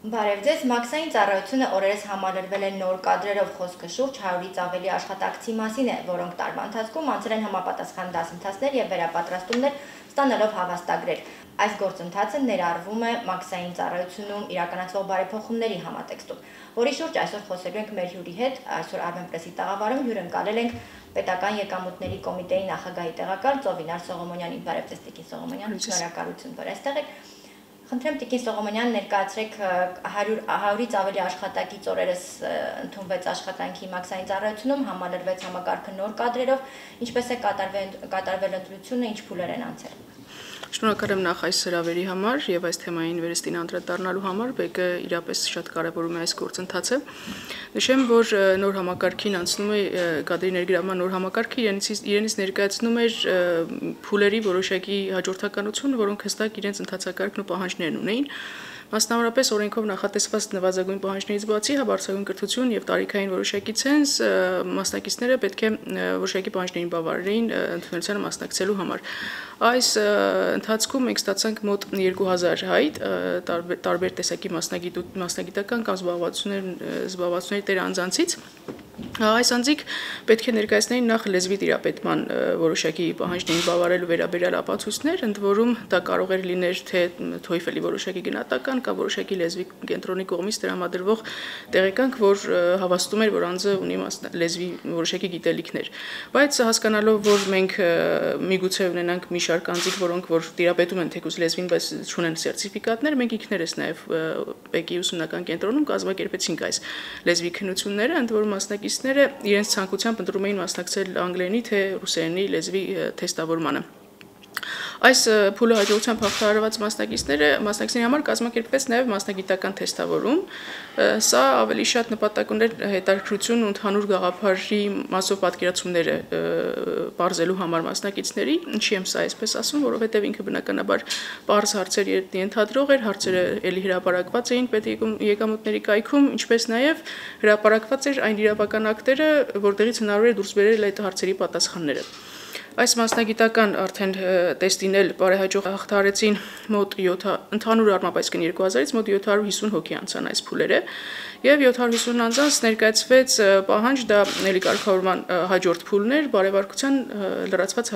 Բարև ձեզ, Մաքսային ծառայությունը օրերս համալրվել է նոր կադրերով խոսքը շուրջ 100-ից ավելի աշխատակցի մասին է, որոնք տարվա ընթացքում անցել են համապատասխան դասընթացներ եւ վերապատրաստումներ, ստանալով հավաստագրեր։ Այս գործընթացը ներառվում է Մաքսային ծառայությունում իրականացվող բարեփոխումների համատեքստում, որի շուրջ այսօր խոսելու ենք մեր հյուրի հետ, այսօր Արմենպրեսի տաղավարում հյուրընկալել ենք Պետական եկամուտների կոմիտեի նախագահի տեղակալ Ծովինար Սողոմոնյանին, բարև ձեզ Տիկին Սողոմոնյան, շնորհակալություն, որ այստեղ եք։ Խնդրեմ Տիկին Սողոմոնյան ներկայացրեք 100 100-ից ավելի աշխատակից օրերս ընդունվեց աշխատանքի մաքսային ծառայությունում, համալրվեց համակարգը նոր կադրերով, ինչպես է կատարվել կատարվել ընտրությունը, ինչ փուլեր են անցել։ Շնորհակալ եմ նախ այս հրավերի համար եւ այս թեմային վերստին անդրադառնալու համար։ Բեկը իրապես շատ կարեւորում է այս գործընթացը։ Նշեմ, որ նոր համակարգին անցնում է կադրի ներգրավման նոր համակարգը իրենից իրենից ներկայացնում էր փուլերի որոշակի հաջորդականություն, որոնք հստակ իրենց ընթացակարգն ու պահանջներն ունեին։ Մասնավորապես օրենքով նախատեսված նվազագույն պահանջներից բացի հաբարձակուն կրթություն եւ տարիքային որոշակի ցենզ մասնակիցները պետք է որոշակի պահանջներին բավարարեին ընդունելությանը մասնակցելու համար։ Այս ընթացքում մենք ստացանք մոտ 2000 հայտ տարբեր տեսակի մասնագիտական կամ զբաղվածություններ զբաղվածությունների տեր անձանցից Այս անձիկ պետք է ներկայացնեին նախ լեզվի տիրապետման որոշակի պահանջներին բավարարելու վերաբերյալ ապացույցներ, ընդ որում դա կարող էր լիներ թե TOEFL-ի որոշակի գնահատական կամ որոշակի լեզվի կենտրոնի կողմից տրամադրվող տեղեկանք, որ հավաստում էր, որ անձը ունի լեզվի որոշակի գիտելիքներ։ Բայց հասկանալով, որ մենք միգուցե ունենանք մի շարք անձիկ, որոնք որ տիրապետում են թեկուզ լեզվին, բայց չունեն սերտիֆիկատներ, մենք ինքներս նաև ՊԵԿ-ի ուսումնական կենտրոնում կազմակերպեցինք այս լեզվի քննությունները, ընդ որում մասնակից մասնակիցները իրենց ցանկությամբ ընտրում էին մասնակցել անգլերենի թե ռուսերենի լեզվի թեստավորմանը։ Այս փուլը հաջողությամբ հաղթահարված մասնակիցները մասնակիցների համար կազմակերպվեց նաև մասնագիտական թեստավորում։ Սա ավելի շատ նպատակ ուներ հետաքրություն ու ընդհանուր գաղափարի մասով պատկերացումները բարձելու համար մասնակիցների։ Ինչի եմ սա այսպես ասում, որովհետև ինքը բնականաբար բարձ հարցեր ենթադրող էր, հարցերը ելի հրապարակված էին պետ եկամուտների կայքում, ինչպես նաև հրապարակված էր այն իրավական ակտերը, որտեղից հնարավոր է դուրս բերել այդ հարցերի պատասխանները։ Այս մասնագիտական արդեն տեստին էլ բարեհաջող հաղթարեցին մոտ 7 ընդհանուր առմամբ այսքան 2000-ից մոտ 750 հոգի անցան այս փուլերը եւ 750 անձանց ներկայացվեց պահանջ դա ելի կարգավորման հաջորդ փուլն էր բարեվարկության լրացված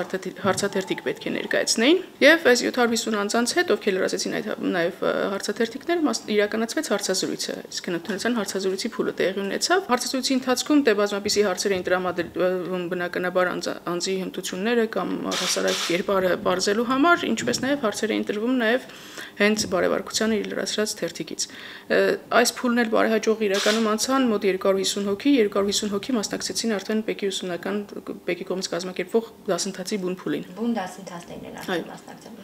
հարցաթերթիկ պետք է ներկայացնեին եւ այս 750 անձանց հետ ովքեր լրացեցին այդ նաեւ հարցաթերթիկները իրականացվեց հարցազրույցը իսկ ընդունեցան հարցազրույցի փուլը տեղի ունեցավ հարցազրույցի ընթացքում դե բազմապիսի հարցեր էին տրամադրվում բնականաբար անձի հմտությունները կամ հասարակ կերպարը բարձելու համար ինչպես նաեւ հարցեր էին տրվում նաեւ հենց բարեվարկությանը իր լրացրած թերթիկից այս փուլն էլ բարեհաջող գործող իրականում անցան մոտ 250 հոգի, 250 հոգի մասնակցեցին արդեն Պեկի ուսումնական Պեկի կողմից կազմակերպվող դասընթացի բուն փուլին։ Բուն դասընթացներն են արդեն մասնակցել։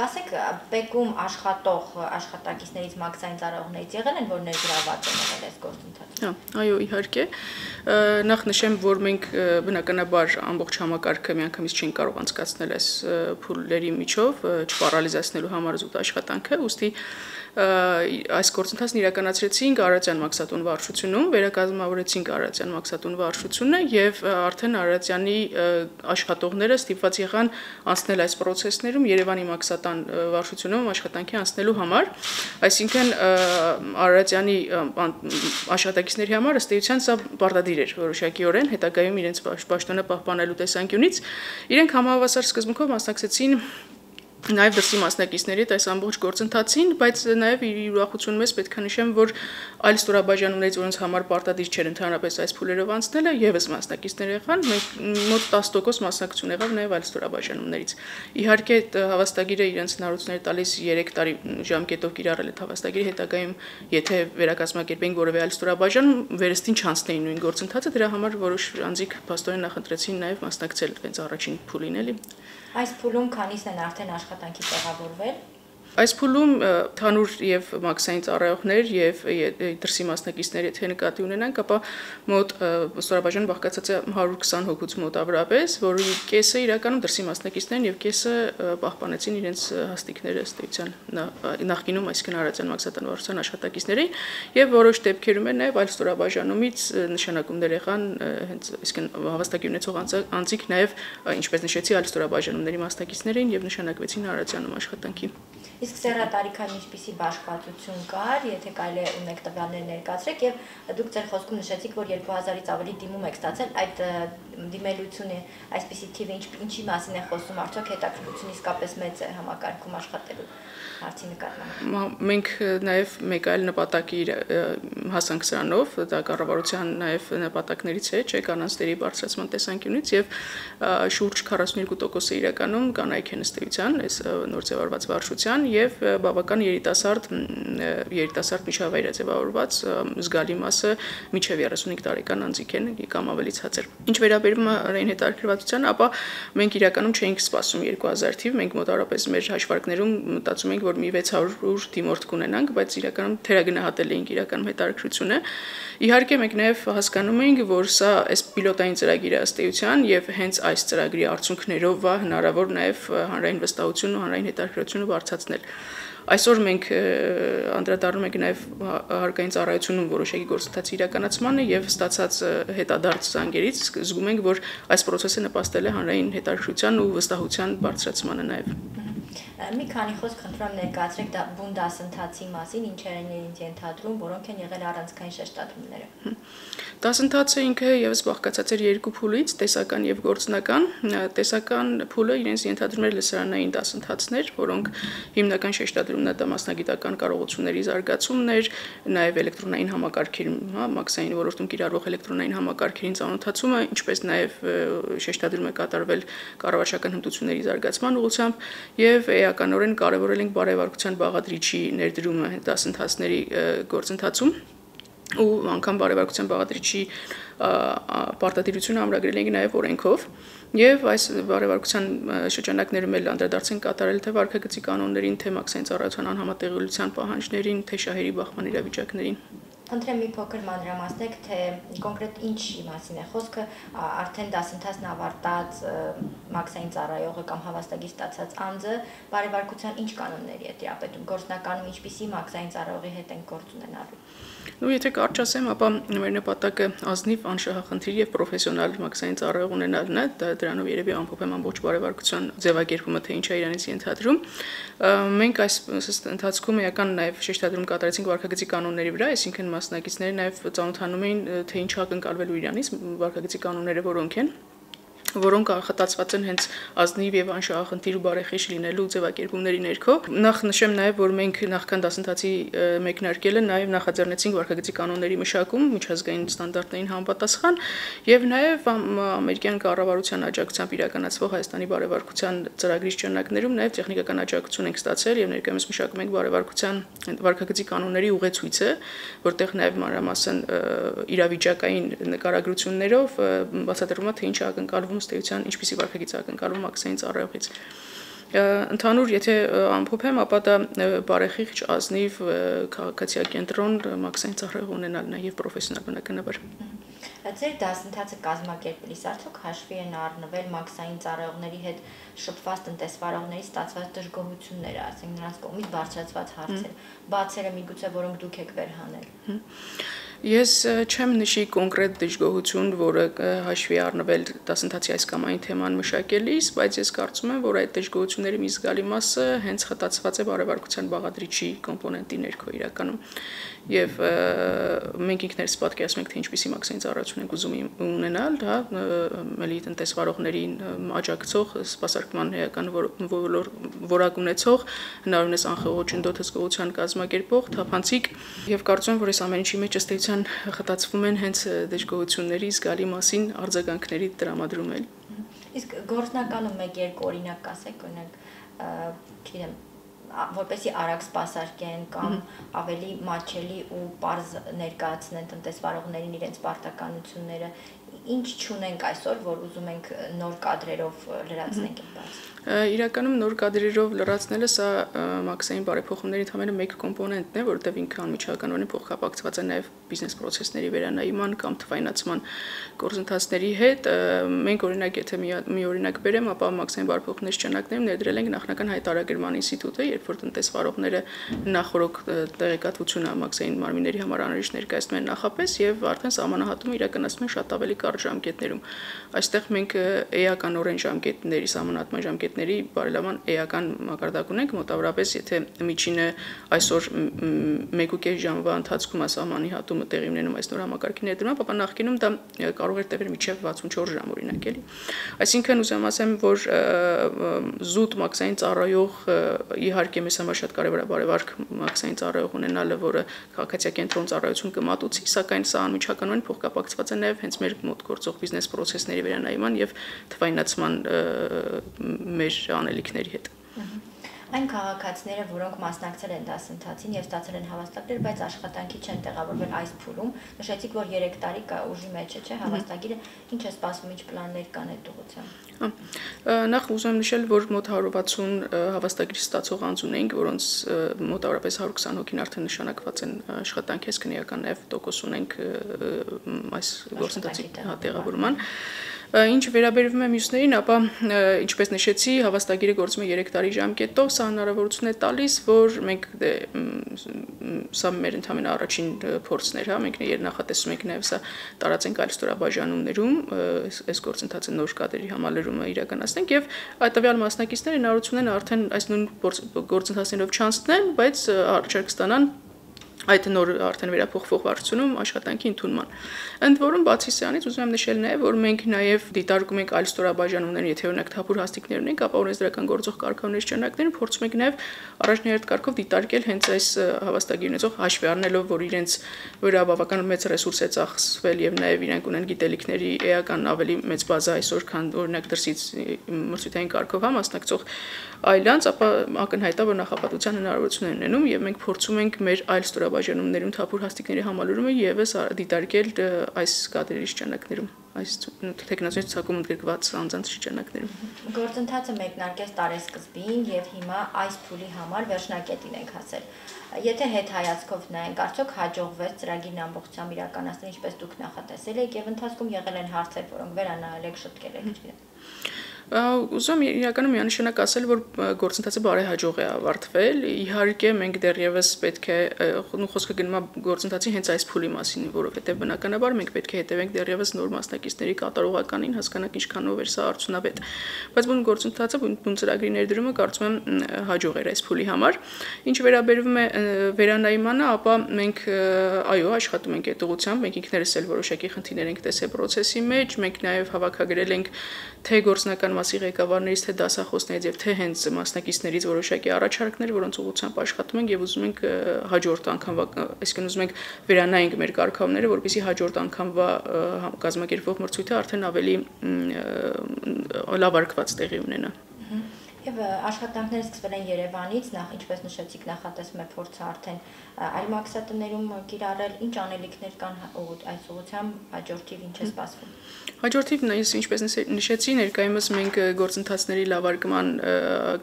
Կասեք, Պեկում աշխատող աշխատակիցներից մաքսային ծառայողներից եղել են, որ ներգրաված են եղել այս գործընթացում։ Հա, այո, իհարկե։ Նախ նշեմ, որ մենք բնականաբար ամբողջ համակարգը միանգամից չենք կարող անցկացնել այս փուլերի միջով, չպարալիզացնելու համար զուտ աշխատանքը, ուստի այս գործընթացն իրականացրեցինք Արարատյան Մաքսատուն վարչությունում, վերակազմավորեցինք Արարատյան Մաքսատուն վարչությունը եւ արդեն Արարատյանի աշխատողները ստիպված եղան անցնել այս process-ներում Երևանի Մաքսատան վարչությունում աշխատանքի անցնելու համար, այսինքն Արարատյանի աշխատակիցների համար ըստ էության սա պարտադիր էր որոշակիորեն հետագայում իրենց պաշտոնը պահպանելու տեսանկյունից իրենք համահավասար սկզբունքով մասնակցեցին նաև դրսի մասնակիցների այդ այս ամբողջ գործընթացին, բայց նաև իր ուրախություն մեզ պետք է նշեմ, որ այլ ստորաբաժանումներից որոնց համար պարտադիր չէր ընդհանրապես այս փուլերով անցնելը, եւս մասնակիցներ եղան, մենք մոտ 10% մասնակցություն եղավ նաև այլ ստորաբաժանումներից։ Իհարկե հավաստագիրը իրենց հնարավորություններ տալիս 3 տարի ժամկետով կիրառել այդ հավաստագիրը հետագայում, եթե վերակազմակերպենք որևէ այլ ստորաբաժանում, վերստին չանցնեին նույն գործընթացը, դրա համար որոշ անձիկ փաստորեն նախընտրեցին նաև մասնակցել հենց առաջին փուլին էլի։ Այս փուլում քանիսն են արդեն աշխատանքի տեղավորվել Այս փուլում թանուր եւ մաքսային ծառայողներ եւ դրսի մասնակիցներ եթե նկատի ունենանք, ապա մոտ ստորաբաժան բաղկացած է 120 հոգուց մոտավորապես, որի կեսը իրականում դրսի մասնակիցներն եւ կեսը պահպանեցին իրենց հաստիկները էության նախկինում, այսինքն Արարատյան մաքսատան վարչության աշխատակիցներին եւ որոշ դեպքերում են նաեւ այլ ստորաբաժանումից նշանակումներ եղան հենց այսինքն հավաստակի ունեցող անձիկ նաեւ ինչպես նշեցի այլ ստորաբաժանումների մասնակիցներին եւ նշանակվեցին Արարատյանում աշխատանքի Իսկ Սերա Տարիքան ինչպիսի բաշխվածություն կար, եթե կարելի է ունեք տվյալներ ներկայացրեք եւ դուք ձեր խոսքում նշեցիք, որ 2000-ից ավելի դիմում եք ստացել այդ դիմելությունը, այսպիսի թիվը ինչ ինչի մասին է խոսում, արդյոք հետաքրքրություն իսկապես մեծ է համակարգում աշխատելու հարցի նկատմամբ։ Մենք նաև մեկ այլ նպատակի հասանք սրանով, դա կառավարության նաև նպատակներից է, չէ, կանանցների բարձրացման տեսանկյունից եւ շուրջ 42%-ը իրականում կանայք են ըստեյության այս նոր ձևավորված վարչության եւ բավական երիտասարդ երիտասարդ միջավայր է ձևավորված զգալի մասը միջև 35 տարեկան անձիկ են կամ ավելի ցածր։ Ինչ վերաբերում է այն հետաքրքրվածության, ապա մենք իրականում չէինք սպասում 2000 թիվ, մենք մոտավորապես մեր հաշվարկներում մտածում ենք, որ մի 600 դիմորդ կունենանք, բայց իրականում թերագնահատել էինք իրականում հետաքրքրությունը։ Իհարկե մենք նաև հասկանում ենք, որ սա այս պիլոտային ծրագիրը ըստ էության եւ հենց այս ծրագրի արդյունքներով հնարավոր նաև հանրային վստահություն ու հանրային հետաքրքրությունը բարձրացնել։ Այսօր մենք անդրադառնում ենք նաև հարկային ծառայությունում որոշակի գործընթացի իրականացմանը եւ ստացած հետադարձ զանգերից զգում ենք, որ այս process-ը նպաստել է հանրային հետաքրքրության ու վստահության բարձրացմանը նաև։ Մի քանի խոսք խնդրում ներկայացրեք դա բուն դասընթացի մասին, ինչեր են ինձ ենթադրում, որոնք են եղել առանցքային շեշտադրումները։ Դասընթացը ինքը եւս բաղկացած էր երկու փուլից՝ տեսական եւ գործնական։ Տեսական փուլը իրենց ենթադրում էր լսարանային դասընթացներ, որոնք հիմնական շեշտադրումն է մասնագիտական կարողությունների զարգացումներ, նաեւ էլեկտրոնային համակարգերի, հա, մաքսային ոլորտում կիրառվող էլեկտրոնային համակարգերին ծանոթացումը, ինչպես նաեւ շեշտադրում է կատարվել կառավարչական հմտությունների զարգացման ուղղությամբ եւ էականորեն կարևորել ենք բարեվարկության բաղադրիչի ներդրումը դասընթացների գործընթացում ու անգամ բարեվարկության բաղադրիչի պարտադիրությունը ամրագրել ենք նաև օրենքով եւ այս բարեվարկության շրջանակներում էլ անդրադարձեն կատարել թե վարկագծի կանոններին, թե մաքսային ծառայության անհամատեղելիության պահանջներին, թե շահերի բախման իրավիճակներին։ Խնդրեմ մի փոքր մանրամասնեք, թե կոնկրետ ինչի մասին է խոսքը, արդեն դասընթացն ավարտած մաքսային ծառայողը կամ հավաստագիր ստացած անձը բարեվարկության ինչ կանոնների է տիրապետում, գործնականում ինչպիսի մաքսային ծառայողի հետ են գործ ունենալու։ Ну, եթե կարճ ասեմ, ապա մեր նպատակը ազնիվ անշահախնդիր եւ պրոֆեսիոնալ մաքսային ծառայող ունենալն է, դրանով երևի ամփոփեմ ամբողջ բարեվարկության ձևակերպումը, թե ինչ է իրանից ենթադրում։ Մենք այս ընթացքում էական նաեւ շեշտադրում կատարեցինք վարկագծի կանոնների վրա, այսինքն մասնակիցները նաեւ ծանոթանում էին, թե ինչ ակնկալվելու իրանից վարկագծի կանոնները որոնք են որոնք ախտացված են հենց ազնիվ եւ անշահախնդիր ու բարեխիղճ լինելու ձևակերպումների ներքո։ Նախ նշեմ նաեւ, որ մենք նախքան դասընթացի մեկնարկելը նաեւ նախաձեռնեցինք վարկագծի կանոնների մշակում միջազգային ստանդարտներին համապատասխան եւ նաեւ ամերիկյան կառավարության աջակցությամբ իրականացվող Հայաստանի բարեվարկության ծրագրի շրջանակներում նաեւ տեխնիկական աջակցություն ենք ստացել եւ ներկայումս մշակում ենք բարեվարկության վարկագծի կանոնների ուղեցույցը, որտեղ նաեւ մանրամասն իրավիճակային նկարագրություններով բացատրվում է թե ինչ է ակնկալվում ըստ էության ինչպիսի վարկագիծ ակնկալվում ակցիային ծառայողից ընդհանուր եթե ամփոփեմ, ապա դա բարեխիղճ ազնիվ քաղաքացիա կենտրոն մաքսային ծառայող ունենալն է եւ պրոֆեսիոնալ բնականաբար։ Ձեր դասընթացը կազմակերպելիս արդյոք հաշվի են առնվել մաքսային ծառայողների հետ շփված տնտեսվարողների ստացված դժգոհությունները, ասենք նրանց կողմից բարձրացված հարցեր, բացերը միգուցե որոնք դուք եք վերհանել։ Ես չեմ նշի կոնկրետ դժգոհություն, որը հաշվի առնվել դասընթացի այս կամ այն թեման մշակելիս, բայց ես կարծում եմ, որ այդ դժգոհությունների մի զգալի մասը հենց խտացված է բարեվարկության բաղադրիչի կոմպոնենտի ներքո իրականում եւ մենք ինքներս պատկերացնում ենք թե ինչպիսի մաքսային ծառայություն ենք ուզում ունենալ, դա մելի տնտեսվարողներին աջակցող սպասարկման հեական որակ ունեցող հնարավորինս անխողոջ ընդոտ հսկողության կազմակերպող թափանցիկ եւ կարծում եմ որ այս ամեն ինչի մեջ ըստեյության Պետության խտացվում են հենց դժգոհությունների զգալի մասին արձագանքների տրամադրումել։ Իսկ գործնականում մեկ երկու օրինակ կասեք, օրինակ, չգիտեմ, որպեսի արագ սպասարկեն կամ ավելի մաչելի ու པարզ ներկայացնեն տնտեսվարողներին իրենց պարտականությունները ինչ չունենք այսօր, որ ուզում ենք նոր կադրերով լրացնենք այդ բանը։ Իրականում նոր կադրերով լրացնելը սա մաքսային բարեփոխումների ընդհանրապես մեկ կոմպոնենտն է, որտեղ ինքը անմիջականորեն փոխկապակցված է նաև բիզնես process-ների վերանայման կամ թվայնացման գործընթացների հետ։ Մենք օրինակ եթե մի, մի օրինակ բերեմ, ապա մաքսային բարեփոխումների շրջանակներում ներդրել ենք նախնական հայտարարման ինստիտուտը, երբ որ տնտեսվարողները նախորոք տեղեկատվությունը մաքսային մարմինների համար անհրաժեշտ ներկայացնում են նախապես եւ արդեն սահմանահատումը իրականացնում են շատ ավելի կարճ ժամկետներում։ Այստեղ մենք էականորեն ժամկետների սահմանատման ժամկետ մասնագետների բարելավման էական մակարդակ ունենք, մոտավորապես եթե միջինը այսօր 1.5 ժամվա ընթացքում ասահմանի հատումը տեղի ունենում այս նոր համակարգի ներդրումով, ապա նախկինում դա կարող էր տևել մինչև 64 ժամ օրինակ էլի։ Այսինքն ուզեմ ասեմ, որ զուտ մաքսային ծառայող իհարկե մեզ համար շատ կարևոր է բարևարք մաքսային ծառայող ունենալը, որը քաղաքացիական կենտրոն ծառայություն կմատուցի, սակայն սա անմիջականորեն փոխկապակցված է նաև հենց մեր մոտ գործող բիզնես process-ների վերանայման եւ թվայնացման մեր անելիքների հետ։ Այն քաղաքացիները, որոնք մասնակցել են դասընթացին եւ ստացել են հավաստագրեր, բայց աշխատանքի չեն տեղավորվել այս փուլում, նշեցիք, որ 3 տարի կա ուժի մեջ է, չէ՞, հավաստագիրը, ինչ է սպասվում, ինչ պլաններ կան այդ ուղղությամբ։ Նախ ուզում նշել, որ մոտ 160 հավաստագրի ստացող անձ ունենք, որոնց մոտավորապես 120 հոգին արդեն նշանակված են աշխատանքի, այսինքն էական նաև տոկոս ունենք այս գործընթացի տեղավորման։ Ինչ վերաբերվում է մյուսներին, ապա ինչպես նշեցի, հավաստագիրը գործում է 3 տարի ժամկետով, սա հնարավորություն է տալիս, որ մենք դե սա մեր ընդհանրապես առաջին փորձն էր, հա, մենք նախատեսում ենք նաև սա տարածենք այլ ստորաբաժանումներում, այս գործընթացը նոր կadrերի համալրումը իրականացնենք եւ այդ տվյալ մասնակիցները հնարավորություն են արդեն այս նույն գործընթացներով չանցնեն, բայց առաջարկ ստանան այդ նոր արդեն վերափոխվող վարչությունում աշխատանքի ընդունման։ Ընդ որում բացի սրանից ուզում եմ նշել նաև, որ մենք նաև դիտարկում ենք այլ ստորաբաժանումներ, եթե օրինակ թափուր հաստիկներ ունենք, ապա օրենսդրական գործող կարգավորների շրջանակներում փորձում ենք նաև առաջնահերթ կարգով դիտարկել հենց այս հավաստագիր ունեցող հաշվի առնելով, որ իրենց վրա բավական մեծ ռեսուրս է ծախսվել եւ նաև իրենք ունեն գիտելիքների էական ավելի մեծ բազա այսօր, քան օրինակ դրսից մրցութային կարգով հա մասնակցող այլանց, ապա ակնհայտ է, որ նախապատության հնարավորություն են ունենում եւ մենք փորձում ենք մեր այլ ստորաբաժանումներում թափուր հաստիկների համալրումը եւս դիտարկել այս կադրերի շրջանակներում այս տեխնոլոգիայի ցակում ընդգրկված անձանց շրջանակներում։ Գործընթացը մեկնարկեց տարեսկզբին եւ հիմա այս փուլի համար վերջնակետին ենք հասել։ Եթե հետ հայացքով նայենք, արդյոք հաջողվեց ծրագիրն ամբողջությամբ իրականացնել, ինչպես դուք նախատեսել եք եւ ընթացքում եղել են հարցեր, որոնք վերանայել եք, շտկել եք, չգիտեմ։ Ուզում իրականում միանշանակ ասել, որ գործընթացը բարեհաջող է ավարտվել։ Իհարկե մենք դեռևս պետք է ու խոսքը գնում է գործընթացի հենց այս փուլի մասին, որովհետև բնականաբար մենք պետք է հետևենք դեռևս նոր մասնակիցների կատարողականին, հասկանանք ինչքանով էր սա արդյունավետ։ Բայց բուն գործընթացը բուն ծրագրի ներդրումը կարծում եմ հաջող էր այս փուլի համար։ Ինչ վերաբերվում է վերանայմանը, ապա մենք այո, աշխատում ենք այդ ուղղությամբ, մենք ինքներս էլ որոշակի խնդիրներ ենք տեսել process-ի մեջ, մենք նաև հավաքագրել ենք թե գործնական մասի ղեկավարներից, թե դասախոսներից եւ թե հենց մասնակիցներից որոշակի առաջարկներ, որոնց ուղղությամբ աշխատում ենք եւ ուզում ենք հաջորդ անգամվա, այսինքն ուզում ենք վերանայենք մեր կարգավորները, որպեսզի հաջորդ անգամվա կազմակերպվող մրցույթը արդեն ավելի լավարկված տեղի ունենա։ աշխատանքները սկսվել են Երևանից, նախ ինչպես նշեցիք, նախատեսվում է փորձը արդեն այլ մաքսատներում կիրառել, ինչ անելիքներ կան այս ուղղությամբ հաջորդիվ ինչ է սպասվում։ Հաջորդիվ նույնիսկ ինչպես նշեցի, ներկայումս մենք գործընթացների լավարկման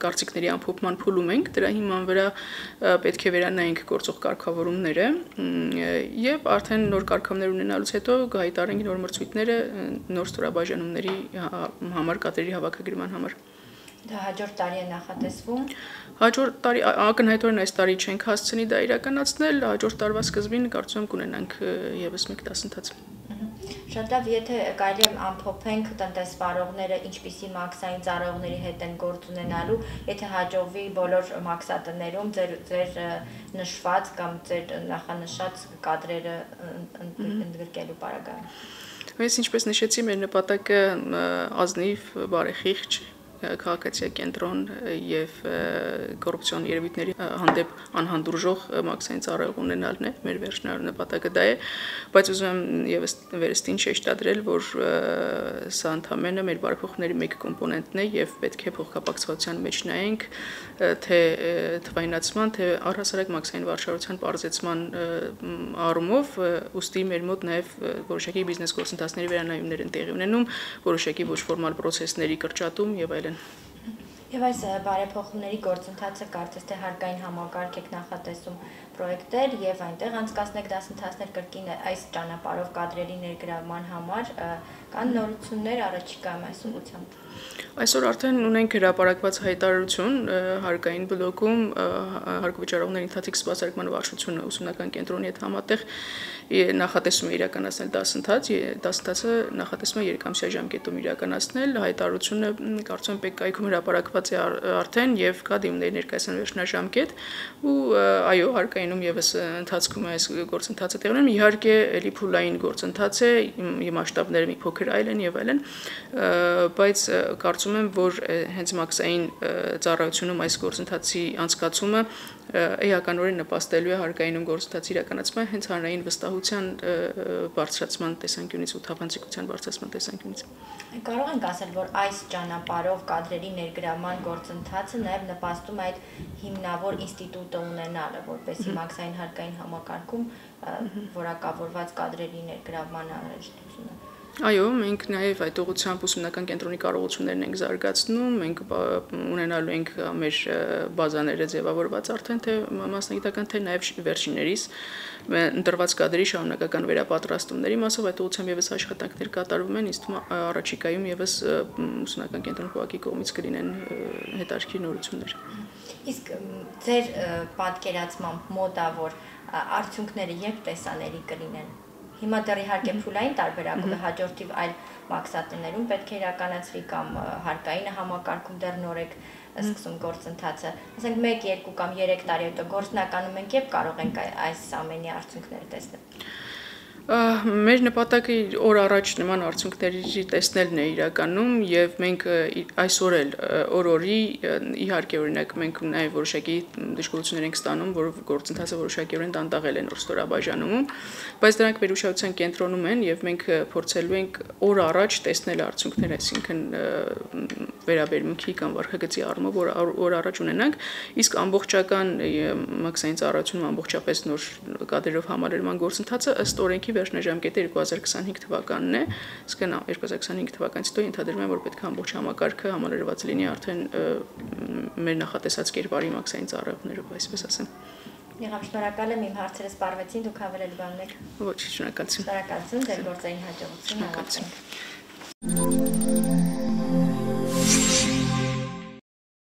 կարծիքների ամփոփման փուլում ենք, դրա հիման վրա պետք է վերանայենք գործող կարգավորումները եւ արդեն նոր կարգավորումներ ունենալուց հետո կհայտարենք նոր մրցույթները նոր ստորաբաժանումների համար կադրերի հավաքագրման համար։ Դա հաջորդ տարի է նախատեսվում։ Հաջորդ տարի ակնհայտորեն այս տարի չենք հասցնի դա իրականացնել, հաջորդ տարվա սկզբին կարծում եմ կունենանք եւս մեկ դասընթաց։ Շատ լավ, եթե կարելի է ամփոփենք տնտեսվարողները ինչպիսի մաքսային ծառայողների հետ են գործ ունենալու, եթե հաջողվի բոլոր մաքսատներում ձեր ձեր նշված կամ ձեր նախանշած կադրերը ընդգրկելու պարագայում։ Ես ինչպես նշեցի, մեր նպատակը ազնիվ, բարեխիղճ քաղաքացիական կենտրոն եւ կոռուպցիոն երևույթների հանդեպ անհանդուրժող մաքսային ծառայող ունենալն է մեր վերջնար նպատակը դա է բայց ուզում եմ եւս վերստին շեշտադրել որ սա ընդհանրապես մեր բարեփոխումների մեկ կոմպոնենտն է եւ պետք է փոխկապակցվածության մեջ նայենք թե թվայնացման թե առհասարակ մաքսային վարչարության բարձեցման առումով ուստի մեր մոտ նաեւ որոշակի բիզնես գործընթացների վերանայումներ են տեղի ունենում որոշակի ոչ ֆորմալ process-ների կրճատում եւ այլն Եվ այս բարեփոխումների գործընթացը կարծես թե հարկային համակարգ եք նախատեսում պրոյեկտեր եւ այնտեղ անցկացնեք դասընթացներ կրկին այս ճանապարհով կադրերի ներգրավման համար կան նորություններ առաջիկայում այս ուղղությամբ։ Այսօր արդեն ունենք հրապարակված հայտարարություն հարկային բլոկում հարկավճարողների ընթացիկ սպասարկման վարչությունը ուսումնական կենտրոնի հետ համատեղ նախատեսում է իրականացնել դասընթաց, դասընթացը նախատեսում է երկամսյա ժամկետում իրականացնել, հայտարարությունը կարծում եմ Պեկայքում հրապարակված է արդեն եւ կա դիմների ներկայացան վերջնաժամկետ ու այո, հարկայինում եւս ընթացքում է այս գործընթացը տեղի ունենում, իհարկե էլի փուլային գործընթաց է, մասշտաբները մի փոքր այլ են եւ այլն, բայց կարծում եմ, որ հենց մաքսային ծառայությունում այս գործընթացի անցկացումը էականորեն նպաստելու է հարկայինում գործընթացի իրականացման հենց հանրային վստահության բարձրացման տեսանկյունից ու թափանցիկության բարձրացման տեսանկյունից։ Կարող ենք ասել, որ այս ճանապարհով կադրերի ներգրավման գործընթացը նաև նպաստում այդ հիմնավոր ինստիտուտը ունենալը, որպեսզի մաքսային հարկային համակարգում որակավորված կադրերի ներգրավման անհրաժեշտությունը Այո, մենք նաև այդ ուղղությամբ ուսումնական կենտրոնի կարողություններն ենք զարգացնում, մենք ունենալու ենք մեր բազաները ձևավորված արդեն թե մասնագիտական թե նաև վերջիններիս ընտրված կադրի շարունակական վերապատրաստումների մասով այդ ուղղությամբ եւս աշխատանքներ կատարվում են, է առաջիկայում եւս ուսումնական կենտրոնի կողմի կողմից կլինեն հետարքի նորություններ։ Իսկ ձեր պատկերացմամբ մոտավոր արդյունքները երբ տեսանելի կլինեն Հիմա դեռ իհարկե փուլային տարբերակով է հաջորդիվ այլ մաքսատներում պետք է իրականացվի կամ հարկային համակարգում դեռ նոր եք սկսում գործընթացը։ Ասենք 1, 2 կամ 3 տարի հետո գործնականում ենք եւ կարող ենք այս ամենի արդյունքները տեսնել մեր նպատակը օր առաջ նման արդյունքների տեսնելն է իրականում եւ մենք այսօր էլ օր-օրի իհարկե օրինակ մենք նաեւ որոշակի դժգոհություններ ենք ստանում, որ գործընթացը որոշակիորեն դանդաղել են օրստորաբաժանումում, բայց դրանք վերուշացության կենտրոնում են եւ մենք փորձելու ենք օր առաջ տեսնել արդյունքները, այսինքն վերաբերմունքի կամ վարքագծի առումով որ օր առաջ ունենանք, իսկ ամբողջական մաքսային ծառայությունում ամբողջապես նոր կադրերով համալրման գործընթացը ըստ օրենքի վերջնաժամկետը 2025 թվականն է, իսկ նա 2025 թվականից հետո ենթադրում եմ, որ պետք է ամբողջ համակարգը համալրված լինի արդեն մեր նախատեսած կերպարի մաքսային ծառայողներով, այսպես ասեմ։ Եղավ շնորհակալ եմ իմ հարցերը սպառվեցին, դուք հավելել բան ունեք։ Ոչ, շնորհակալություն։ Շնորհակալություն ձեր գործային հաջողություն։ Շնորհակալություն։